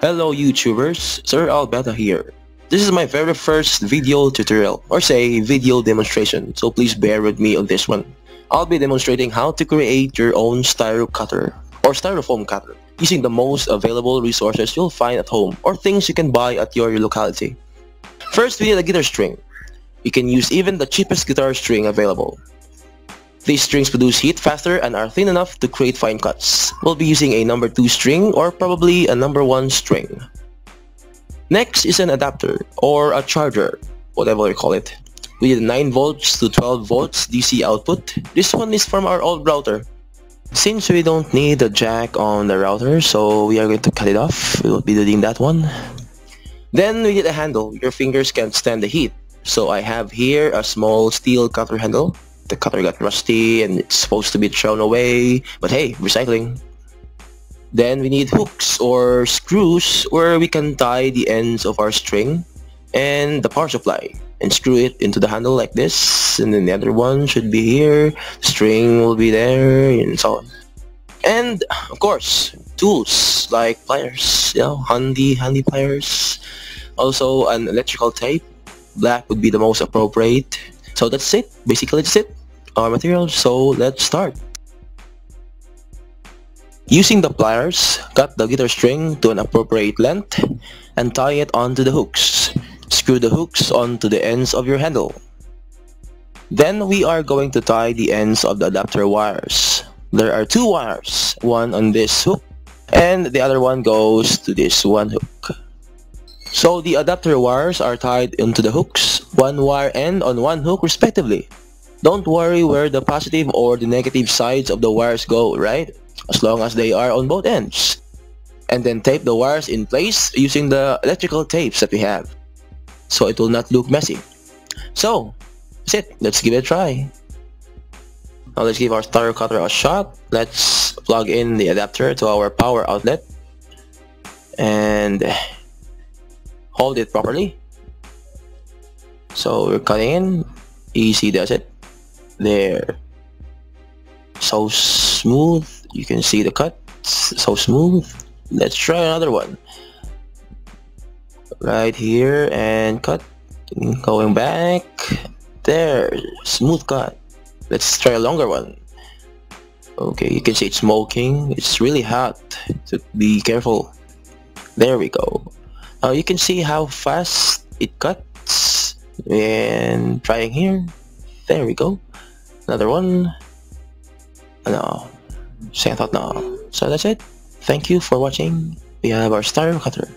Hello YouTubers, Sir AL Beta here. This is my very first video tutorial, or say video demonstration, so please bear with me on this one. I'll be demonstrating how to create your own styro cutter, or styrofoam cutter, using the most available resources you'll find at home, or things you can buy at your locality. First, we need a guitar string. You can use even the cheapest guitar string available. These strings produce heat faster and are thin enough to create fine cuts. We'll be using a number 2 string or probably a number 1 string. Next is an adapter or a charger, whatever you call it. We need 9 volts to 12 volts DC output. This one is from our old router. Since we don't need a jack on the router, so we are going to cut it off. We will be doing that one. Then we need a handle. Your fingers can't stand the heat. So I have here a small steel cutter handle the cutter got rusty and it's supposed to be thrown away, but hey, recycling. Then we need hooks or screws where we can tie the ends of our string and the power supply and screw it into the handle like this and then the other one should be here, string will be there and so on. And of course, tools like pliers, you know, handy, handy pliers. Also an electrical tape, black would be the most appropriate. So that's it, basically that's it our materials, so let's start. Using the pliers, cut the guitar string to an appropriate length and tie it onto the hooks. Screw the hooks onto the ends of your handle. Then we are going to tie the ends of the adapter wires. There are two wires, one on this hook and the other one goes to this one hook. So the adapter wires are tied into the hooks, one wire end on one hook respectively. Don't worry where the positive or the negative sides of the wires go, right? As long as they are on both ends. And then tape the wires in place using the electrical tapes that we have. So it will not look messy. So, that's it. Let's give it a try. Now let's give our styro cutter a shot. Let's plug in the adapter to our power outlet. And hold it properly. So we're cutting in. Easy does it. There. So smooth. You can see the cut. So smooth. Let's try another one. Right here and cut. Going back. There. Smooth cut. Let's try a longer one. Okay you can see it's smoking. It's really hot. So be careful. There we go now you can see how fast it cuts. And trying here. There we go. Another one. Uh, no. Second thought no. So that's it. Thank you for watching. We have our styro cutter